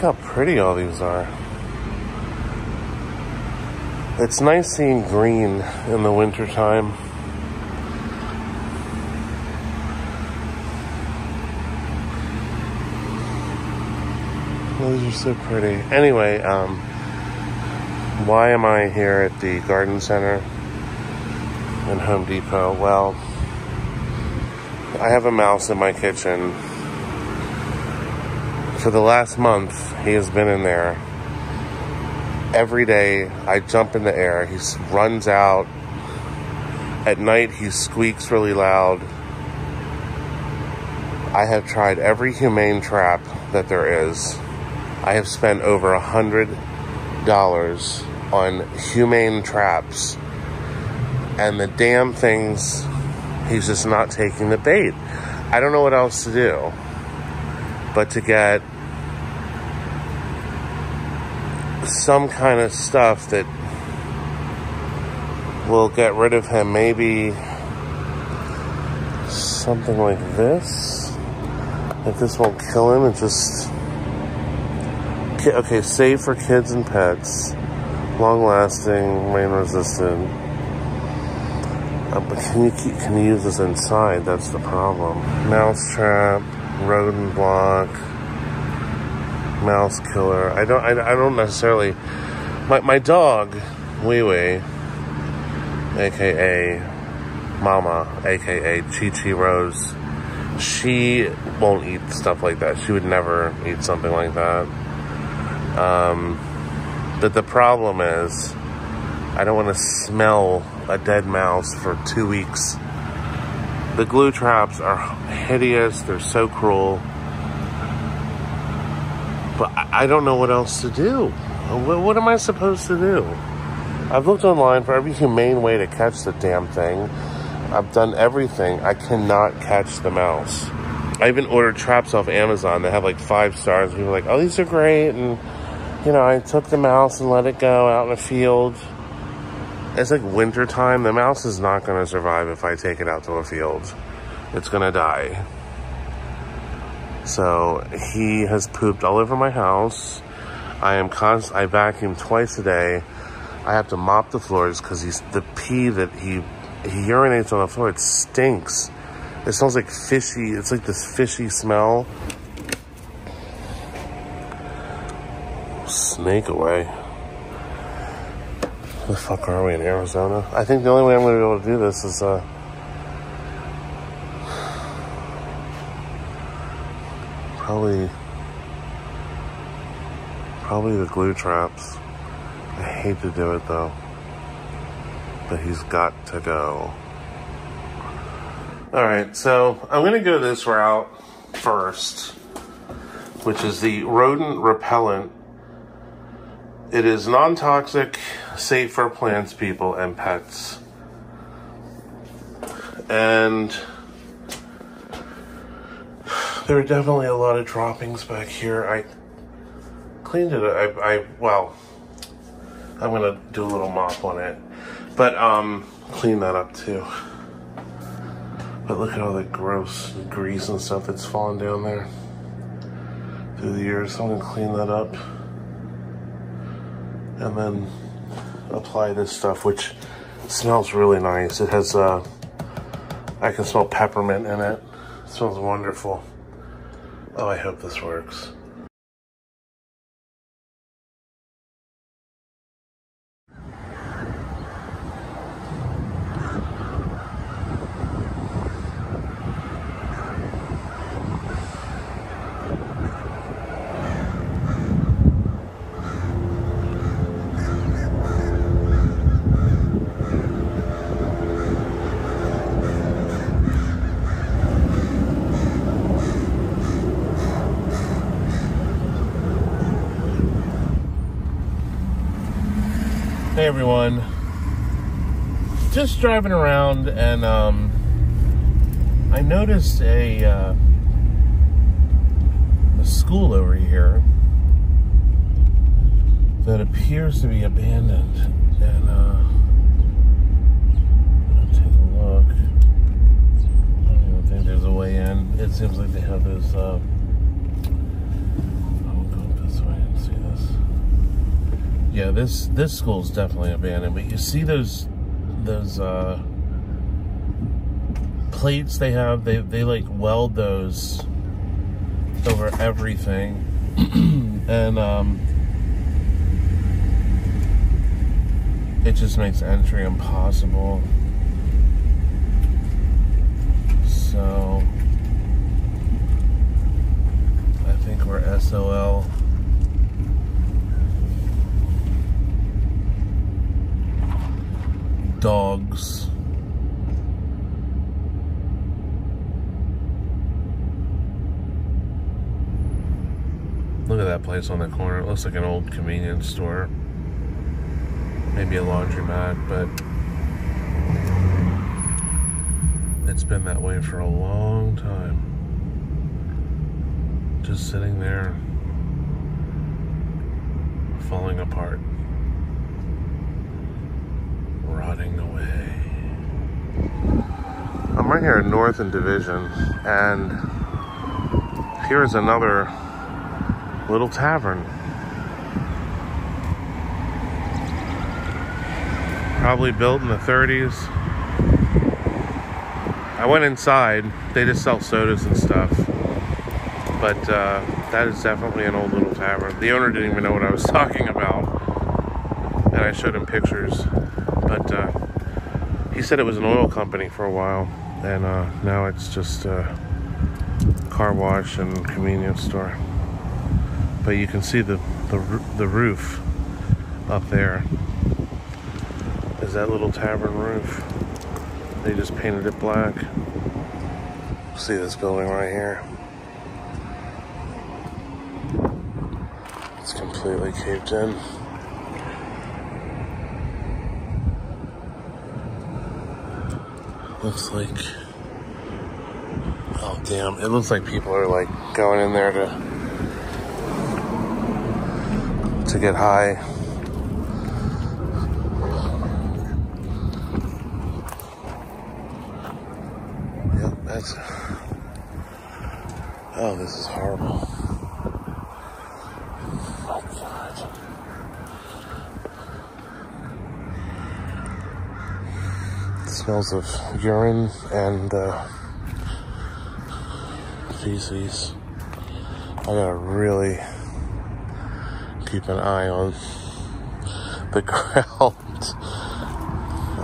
Look how pretty all these are. It's nice seeing green in the wintertime. Those are so pretty. Anyway, um, why am I here at the garden center and Home Depot? Well, I have a mouse in my kitchen. For the last month, he has been in there. Every day, I jump in the air. He runs out. At night, he squeaks really loud. I have tried every humane trap that there is. I have spent over a hundred dollars on humane traps, and the damn things, he's just not taking the bait. I don't know what else to do but to get some kind of stuff that will get rid of him. Maybe something like this. If this won't kill him, it just okay. Safe for kids and pets, long lasting, rain resistant. Uh, but can you keep, can you use this inside? That's the problem. Mouse trap, rodent block, mouse killer. I don't I, I don't necessarily. My my dog, Wee Wee, aka Mama, aka Chi Chi Rose. She won't eat stuff like that. She would never eat something like that. Um, but the problem is, I don't want to smell a dead mouse for two weeks. The glue traps are hideous. They're so cruel. I don't know what else to do. What, what am I supposed to do? I've looked online for every humane way to catch the damn thing. I've done everything. I cannot catch the mouse. I even ordered traps off Amazon that have like five stars. People are like, oh, these are great. And, you know, I took the mouse and let it go out in the field. It's like winter time. The mouse is not going to survive if I take it out to a field. It's going to die. So he has pooped all over my house. I am const- I vacuum twice a day. I have to mop the floors because he's the pee that he he urinates on the floor. It stinks. It smells like fishy. It's like this fishy smell. Snake away. The fuck are we in Arizona? I think the only way I'm going to be able to do this is uh, probably probably the glue traps. I hate to do it though but he's got to go. All right, so I'm going to go this route first, which is the rodent repellent. It is non toxic, safe for plants, people, and pets. And there are definitely a lot of droppings back here. I cleaned it. I, I well, I'm to do a little mop on it. But um, clean that up too. But look at all the gross grease and stuff that's fallen down there through the years. So I'm gonna clean that up and then apply this stuff, which smells really nice. It has, uh, I can smell peppermint in it. It smells wonderful. Oh, I hope this works. Everyone. Just driving around and um, I noticed a, uh, a school over here that appears to be abandoned. And uh, take a look. I don't think there's a way in. It seems like they have this. Uh, I'll go this way. Yeah, this this school is definitely abandoned. But you see those those uh, plates they have. They they like weld those over everything, and um, it just makes entry impossible. So I think we're SOL. Dogs. Look at that place on the corner. It looks like an old convenience store. Maybe a laundromat, but it's been that way for a long time. Just sitting there, falling apart rotting away. I'm right here at North and Division, and here's another little tavern. Probably built in the 30s. I went inside. They just sell sodas and stuff. But uh, that is definitely an old little tavern. The owner didn't even know what I was talking about. And I showed him pictures. But uh, he said it was an oil company for a while, and uh, now it's just a car wash and convenience store. But you can see the, the, the roof up there is that little tavern roof. They just painted it black. See this building right here? It's completely caved in. Looks like. Oh damn. It looks like people are like going in there to to get high. Yep that's oh this is horrible smells of urine and uh, feces. I gotta really keep an eye on the ground.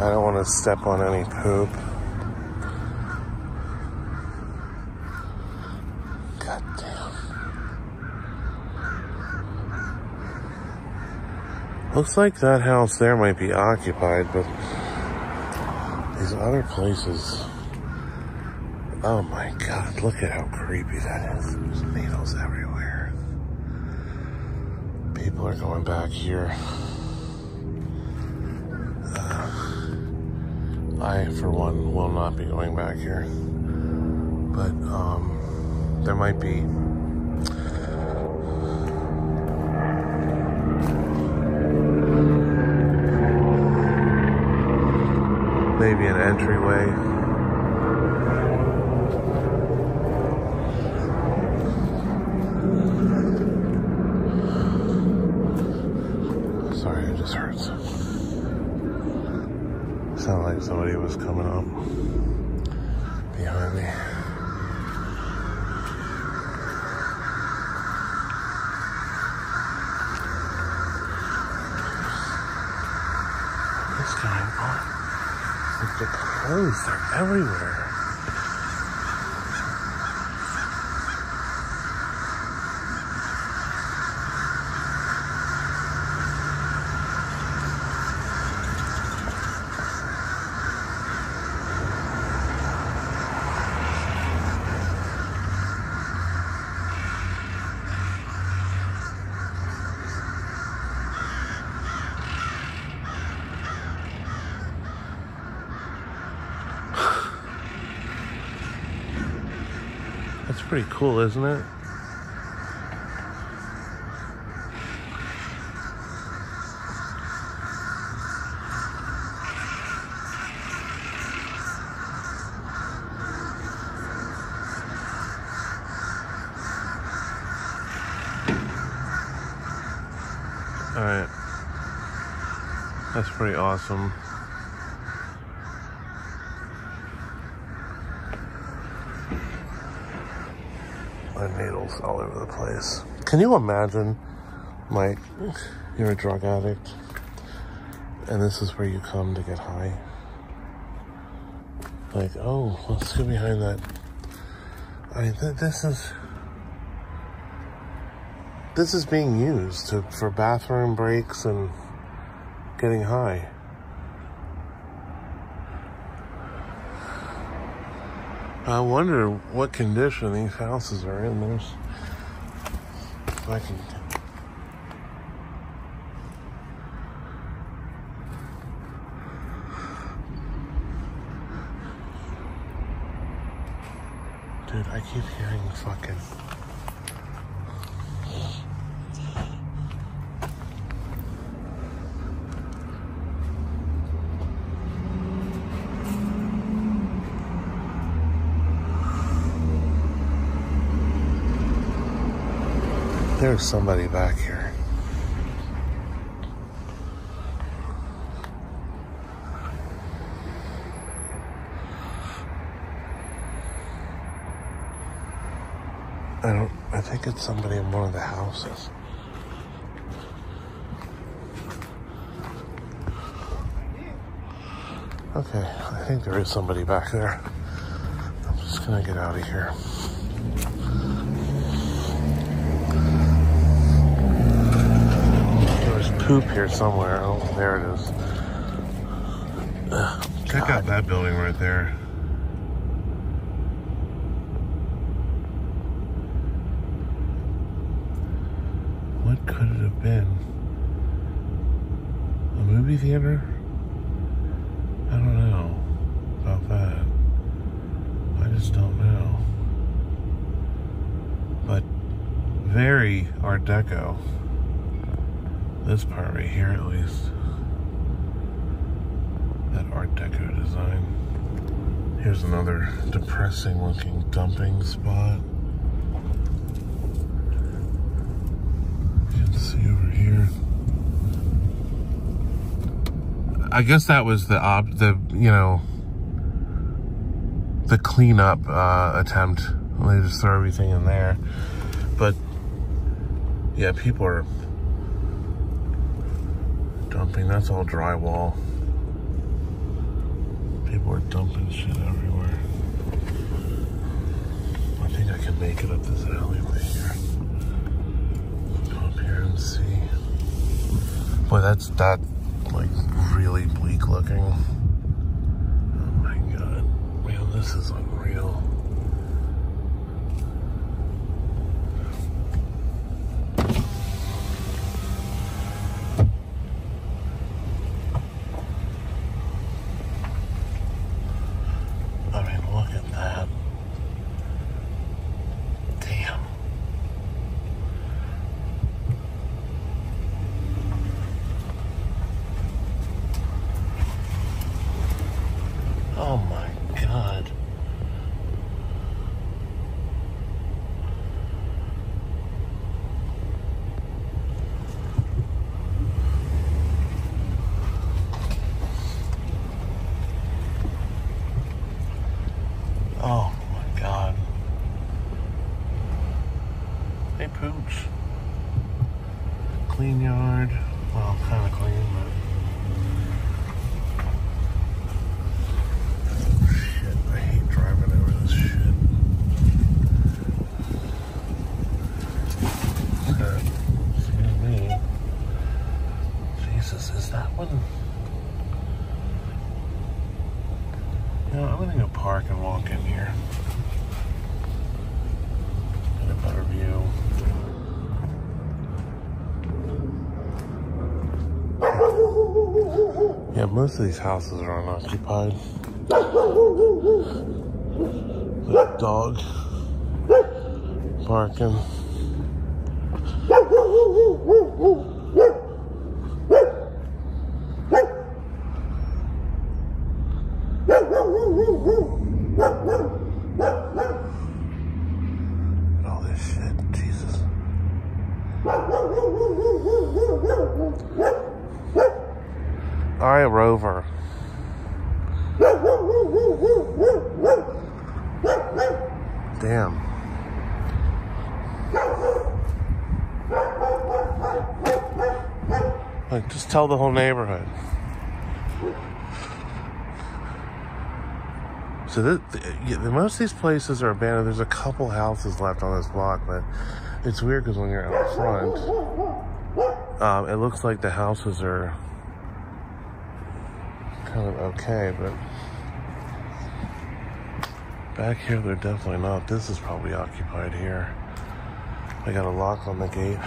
I don't want to step on any poop. Looks like that house there might be occupied, but these other places. Oh my god, look at how creepy that is. There's needles everywhere. People are going back here. Uh, I, for one, will not be going back here. But, um, there might be maybe an entryway. Sorry, it just some. Sounded like somebody was coming up behind me. What's going on? The clothes are everywhere. That's pretty cool, isn't it? All right. That's pretty awesome. Needles all over the place. Can you imagine, like, you're a drug addict, and this is where you come to get high? Like, oh, let's go behind that. I mean, th this is this is being used to, for bathroom breaks and getting high. I wonder what condition these houses are in. There's, if I can. Dude, I keep hearing fucking. There's somebody back here. I don't, I think it's somebody in one of the houses. Okay, I think there is somebody back there. I'm just gonna get out of here. There's poop here somewhere. Oh, there it is. Ugh, Check out that building right there. What could it have been? A movie theater? I don't know about that. I just don't know. But very Art Deco. This part right here, at least. That Art Deco design. Here's another depressing looking dumping spot. You can see over here. I guess that was the op the you know the cleanup uh, attempt. They just throw everything in there, but yeah, people are dumping. That's all drywall. People are dumping shit everywhere. I think I can make it up this alleyway here. Go up here and see. Boy, that's that like really bleak looking. Oh my god. Man, this is unreal. I mean, look at that. Damn. Oh my god. Oh my god. Hey Pooch. Clean yard. Well, kind of clean, but. Shit, I hate driving over this shit. Uh, Excuse me. Jesus, is that one? I'm gonna go park and walk in here. Get a better view. Yeah, most of these houses are unoccupied. The dog barking. All this shit, Jesus. a rover. Damn. Like, just tell the whole neighborhood. So the, the, most of these places are abandoned. There's a couple houses left on this block, but it's weird because when you're out front, um, it looks like the houses are kind of okay, but back here they're definitely not. This is probably occupied here. I got a lock on the gate.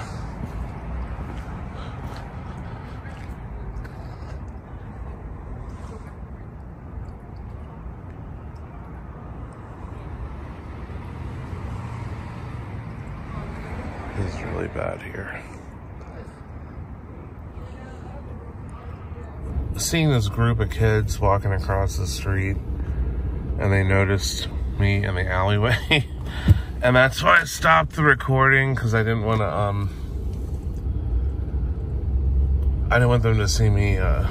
It's really bad here. seeing this group of kids walking across the street and they noticed me in the alleyway. and that's why I stopped the recording because I didn't want to, um, I didn't want them to see me, uh,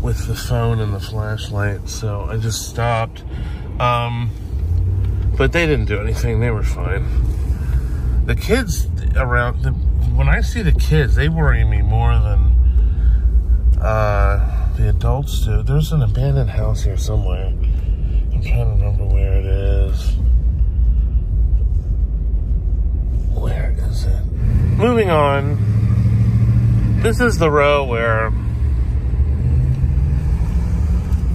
with the phone and the flashlight. So I just stopped. Um, but they didn't do anything. They were fine. The kids around, the, when I see the kids, they worry me more than uh, the adults do. There's an abandoned house here somewhere. I'm trying to remember where it is. Where is it? Moving on. This is the row where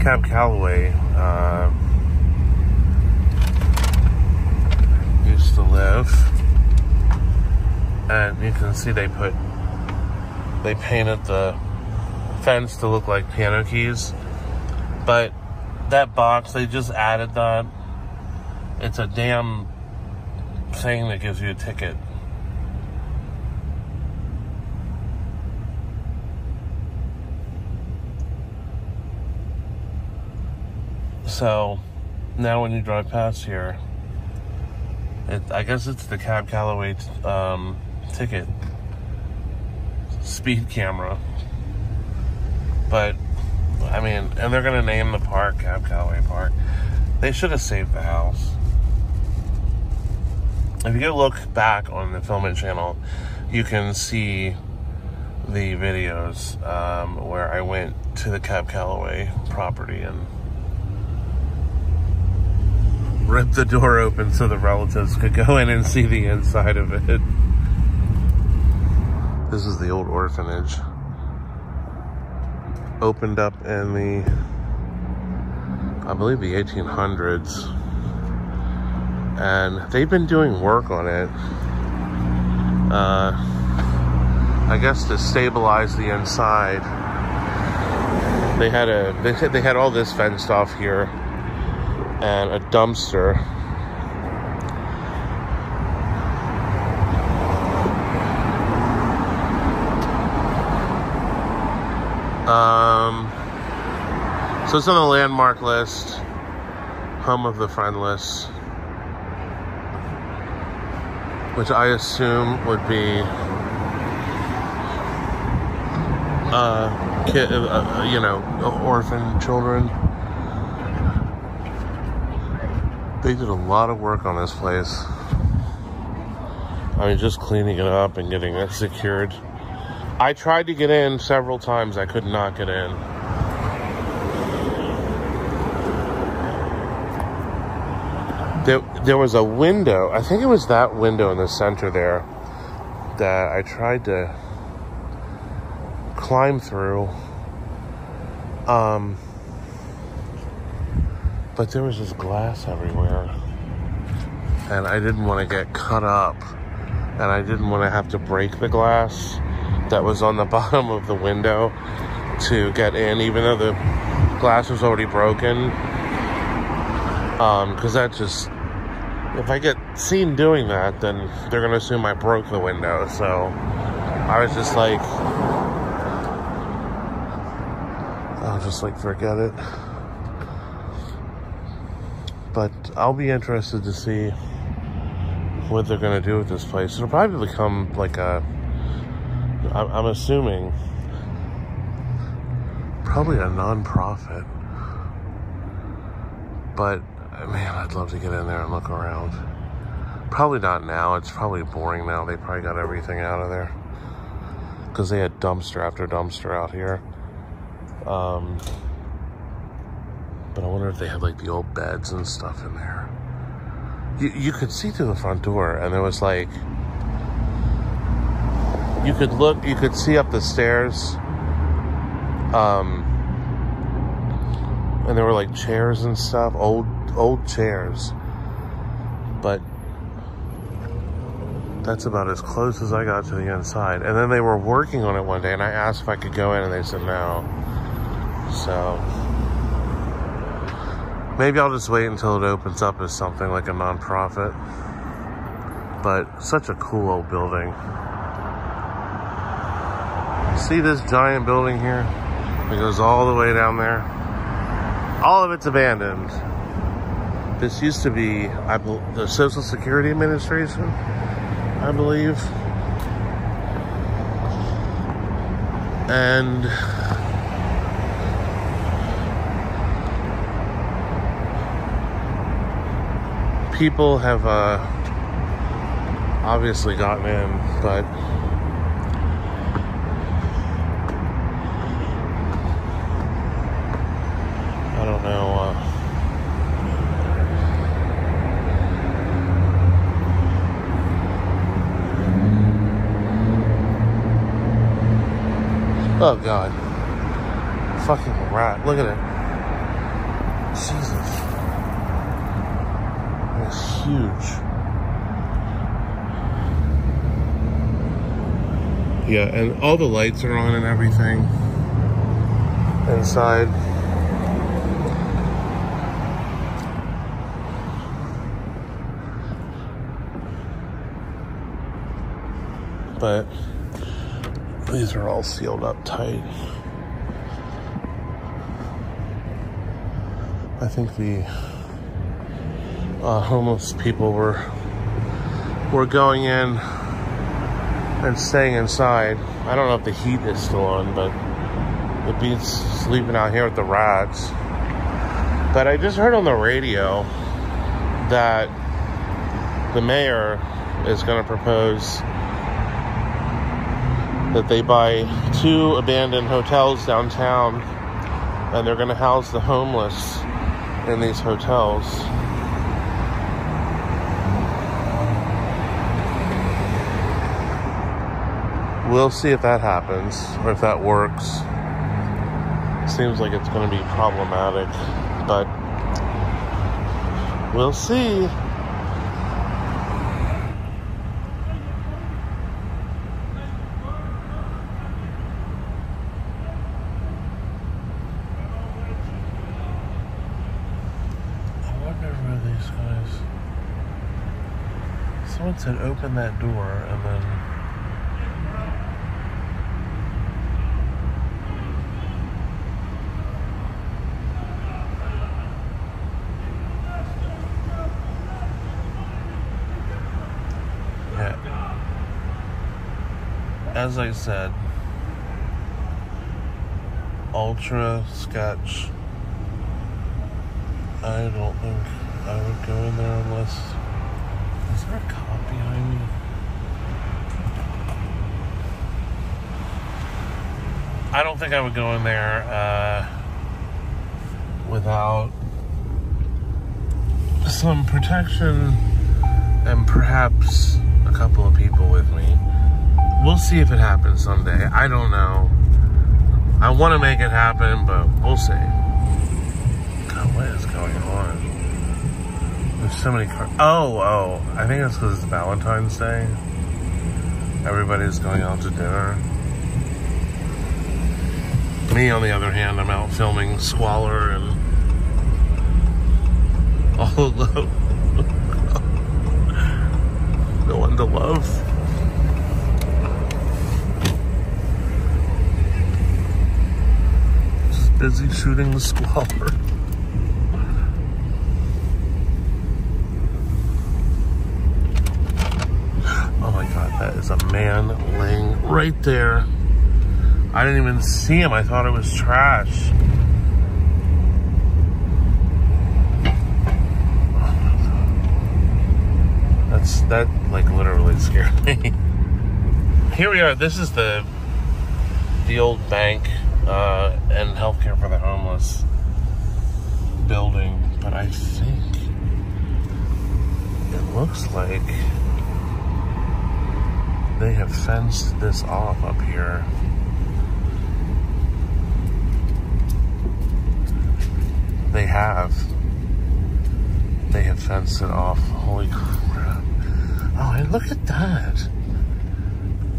Cab Calloway uh, used to live. And you can see they put, they painted the fence to look like piano keys. But that box, they just added that. It's a damn thing that gives you a ticket. So now when you drive past here, it, I guess it's the Cab Calloway um, ticket speed camera. But, I mean, and they're going to name the park Cab Calloway Park. They should have saved the house. If you go look back on the Film It channel, you can see the videos um, where I went to the Cab Calloway property and ripped the door open so the relatives could go in and see the inside of it. This is the old orphanage opened up in the, I believe the 1800s. And they've been doing work on it. Uh, I guess to stabilize the inside. They had a, they had, they had all this fenced off here and a dumpster so it's on the landmark list, home of the friendless, which I assume would be uh, kid, uh, uh, you know, orphan children. They did a lot of work on this place. I mean, just cleaning it up and getting it secured. I tried to get in several times. I could not get in. There, was a window. I think it was that window in the center there that I tried to climb through. Um, but there was just glass everywhere. And I didn't want to get cut up. And I didn't want to have to break the glass that was on the bottom of the window to get in, even though the glass was already broken. Because um, that just, if I get seen doing that, then they're going to assume I broke the window. So I was just like, I'll just like forget it. But I'll be interested to see what they're going to do with this place. It'll probably become like a I'm assuming probably a non-profit. But man, I'd love to get in there and look around. Probably not now. It's probably boring now. They probably got everything out of there because they had dumpster after dumpster out here. Um, but I wonder if they had like the old beds and stuff in there. You, you could see through the front door, and there was like you could look, you could see up the stairs. Um, and there were like chairs and stuff, old old chairs. But that's about as close as I got to the inside. And then they were working on it one day, and I asked if I could go in, and they said no. So maybe I'll just wait until it opens up as something like a nonprofit. But such a cool old building. See this giant building here? It goes all the way down there. All of it's abandoned. This used to be I the Social Security Administration, I believe. And people have uh, obviously gotten in, but I don't know. Uh, oh God! Fucking rat! Look at it. Jesus, it's huge. Yeah, and all the lights are on and everything inside. but these are all sealed up tight. I think the uh, homeless people were were going in and staying inside. I don't know if the heat is still on, but it beats sleeping out here with the rats. But I just heard on the radio that the mayor is going to propose that they buy two abandoned hotels downtown and they're going to house the homeless in these hotels. We'll see if that happens or if that works. Seems like it's going to be problematic, but we'll see. Someone said open that door and then as I said ultra sketch I don't think I would go in there unless there a behind me? I don't think I would go in there uh, without some protection and perhaps a couple of people with me. We'll see if it happens someday. I don't know. I want to make it happen, but we'll see. God, what is going on? So many cars. Oh, oh. I think that's because it's Valentine's Day. Everybody's going out to dinner. Me, on the other hand, I'm out filming Squalor and all the no one to love. Just busy shooting the Squalor. Is a man laying right there I didn't even see him. I thought it was trash. That's that like literally scared me. Here we are. This is the the old bank uh, and healthcare for the homeless building, but I think it looks like they have fenced this off up here. They have. They have fenced it off. Holy crap. Oh, and look at that.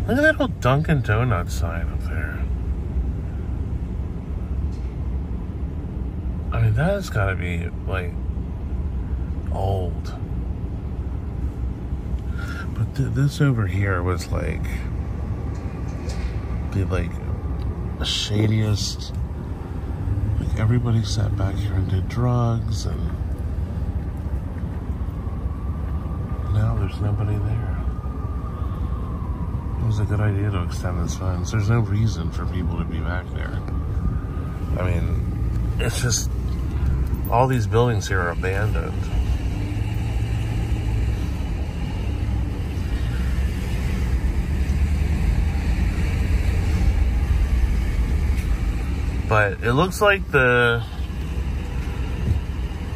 Look at that old Dunkin' Donuts sign up there. I mean, that has got to be, like, old. This over here was, like, the, like, the shadiest. Like, everybody sat back here and did drugs, and now there's nobody there. It was a good idea to extend this fence. There's no reason for people to be back there. I mean, it's just all these buildings here are abandoned. But it looks like the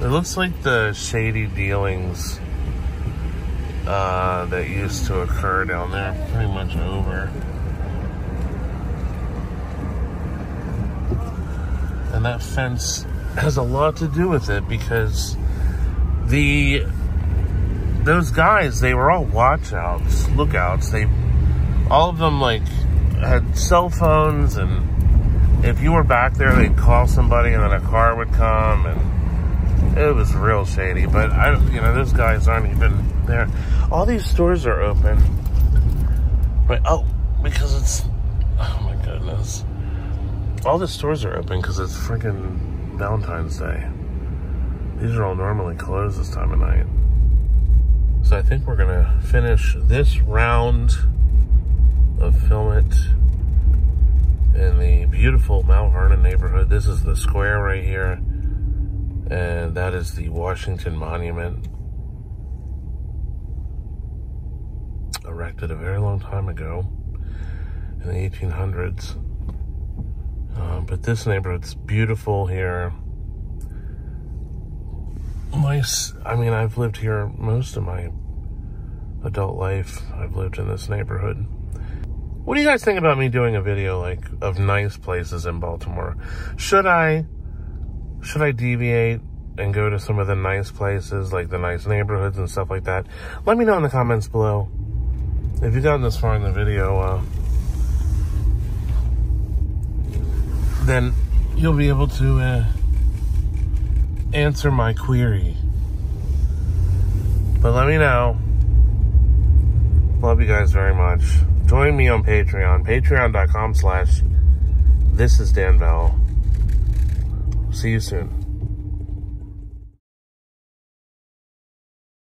it looks like the shady dealings uh, that used to occur down there pretty much over. And that fence has a lot to do with it because the those guys they were all watchouts, lookouts. They all of them like had cell phones and if you were back there they'd call somebody and then a car would come and it was real shady. But I you know those guys aren't even there. All these stores are open. Right, oh, because it's, oh my goodness. All the stores are open because it's freaking Valentine's Day. These are all normally closed this time of night. So I think we're gonna finish this round of Film It in the beautiful Mount Vernon neighborhood. This is the square right here. And that is the Washington Monument. erected a very long time ago in the 1800s. Um, but this neighborhood's beautiful here. Nice. I mean, I've lived here most of my adult life. I've lived in this neighborhood. What do you guys think about me doing a video like of nice places in Baltimore? Should I should I deviate and go to some of the nice places like the nice neighborhoods and stuff like that? Let me know in the comments below if you've gotten this far in the video, uh, then you'll be able to uh, answer my query. But let me know. Love you guys very much. Join me on Patreon. Patreon.com slash this is Dan Bell. See you soon.